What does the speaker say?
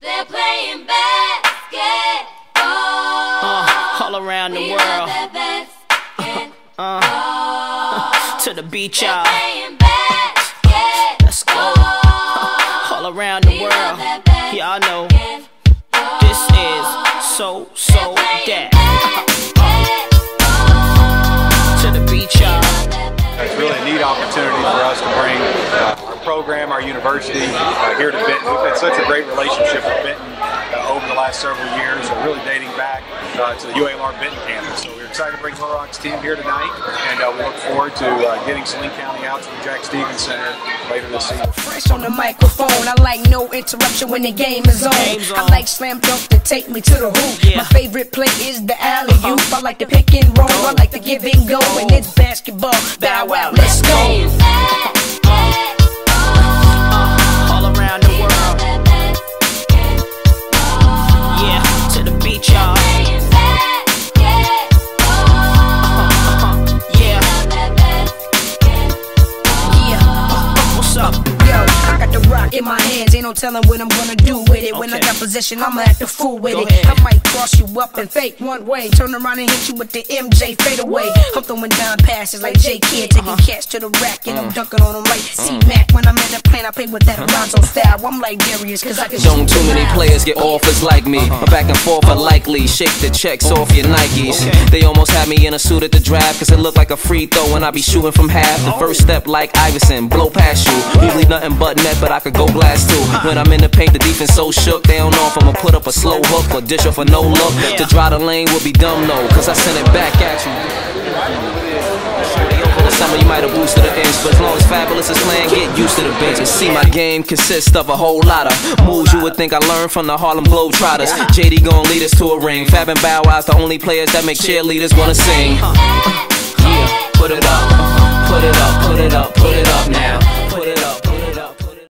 They're playing basketball. Uh, all around the We world. love that basketball. Uh, to the beach, They're y'all. playing basketball. Let's go. all around the We world. Y'all know this is so, so that. To the beach, y'all. It's really a neat opportunity for us to bring uh, our program, our university uh, here to Benton. We've had such a great relationship with Benton uh, over the last several years, and really dating back uh, to the UALR Benton campus. So we're excited to bring Torock's team here tonight, and uh, we look forward to uh, getting Saline County out to the Jack Stevens Center later this season. Fresh on the microphone. I like no interruption when the game is on. Game's I like slam dunk to take me to the hoop. Yeah. My favorite play is the alley oop. I like the pick and roll. I like the give and go. And it's basketball. Bow wow, up? I got the rock in my hands, ain't no telling what I'm gonna do with it. When I got possession, I'ma act a fool with Go it. ahead. I might cross you up and fake one way, turn around and hit you with the MJ fadeaway. I'm throwing down passes like J Kid, taking Uh-huh. cats to the rack and Mm. I'm dunking on them like C Mac. When I'm in the plane, I play with that Alonzo style. I'm like Darius, cause I can Don't too many miles. players get offers like me. My back and forth are likely. Shake the checks off your Nikes. Okay. They almost had me in a suit at the draft, cause it looked like a free throw and I be shooting from half. The first step like Iverson, blow past you. Usually nothing but net, but I could go glass too. When I'm in the paint, the defense so shook. They don't know if I'ma put up a slow hook or dish off a no look. To draw the lane would be dumb, no, cause I send it back at you. The summer, you might have boosted the inch, but as long as Fabulous is playing, get used to the bench. And see, my game consists of a whole lot of moves you would think I learned from the Harlem Globetrotters. JD gon' lead us to a ring. Fab and Bow Wow's the only players that make cheerleaders wanna sing. Yeah, put it up, put it up, put it up,